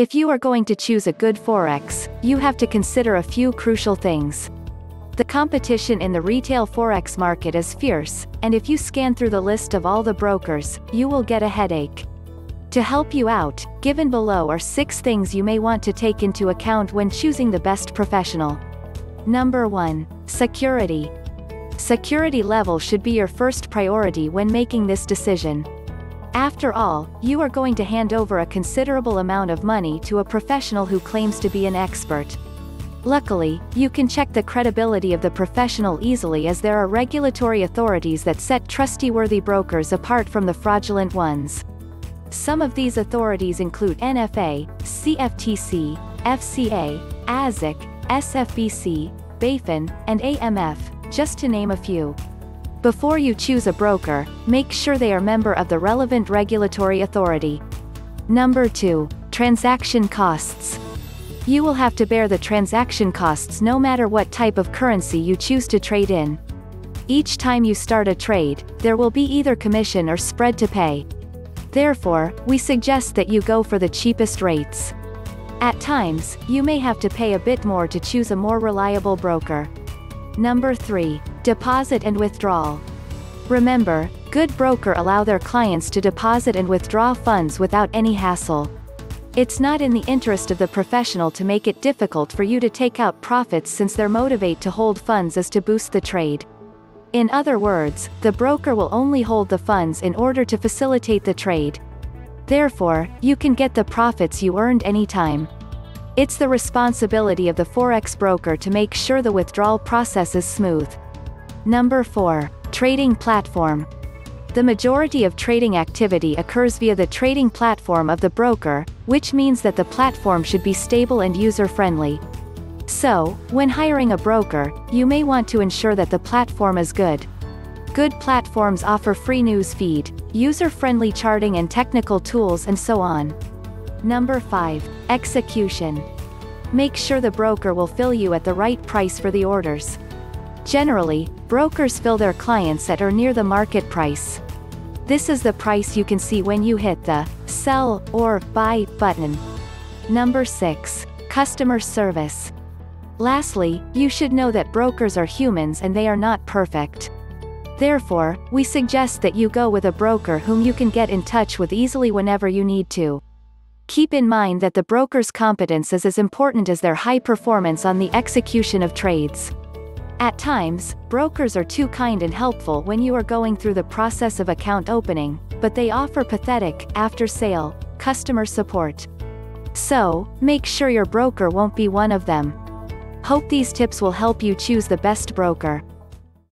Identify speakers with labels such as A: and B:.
A: If you are going to choose a good Forex, you have to consider a few crucial things. The competition in the retail Forex market is fierce, and if you scan through the list of all the brokers, you will get a headache. To help you out, given below are 6 things you may want to take into account when choosing the best professional. Number 1. Security. Security level should be your first priority when making this decision. After all, you are going to hand over a considerable amount of money to a professional who claims to be an expert. Luckily, you can check the credibility of the professional easily as there are regulatory authorities that set trustworthy brokers apart from the fraudulent ones. Some of these authorities include NFA, CFTC, FCA, ASIC, SFBC, BaFin, and AMF, just to name a few. Before you choose a broker, make sure they are member of the relevant regulatory authority. Number 2. Transaction costs. You will have to bear the transaction costs no matter what type of currency you choose to trade in. Each time you start a trade, there will be either commission or spread to pay. Therefore, we suggest that you go for the cheapest rates. At times, you may have to pay a bit more to choose a more reliable broker. Number 3. Deposit and withdrawal. Remember, good broker allow their clients to deposit and withdraw funds without any hassle. It's not in the interest of the professional to make it difficult for you to take out profits since their motivate to hold funds is to boost the trade. In other words, the broker will only hold the funds in order to facilitate the trade. Therefore, you can get the profits you earned anytime. It's the responsibility of the Forex broker to make sure the withdrawal process is smooth. Number 4. Trading Platform. The majority of trading activity occurs via the trading platform of the broker, which means that the platform should be stable and user-friendly. So, when hiring a broker, you may want to ensure that the platform is good. Good platforms offer free news feed, user-friendly charting and technical tools and so on. Number 5. Execution. Make sure the broker will fill you at the right price for the orders. Generally, brokers fill their clients at or near the market price. This is the price you can see when you hit the sell or buy button. Number 6. Customer service. Lastly, you should know that brokers are humans and they are not perfect. Therefore, we suggest that you go with a broker whom you can get in touch with easily whenever you need to. Keep in mind that the broker's competence is as important as their high performance on the execution of trades. At times, brokers are too kind and helpful when you are going through the process of account opening, but they offer pathetic, after-sale, customer support. So, make sure your broker won't be one of them. Hope these tips will help you choose the best broker.